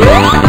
Yeah.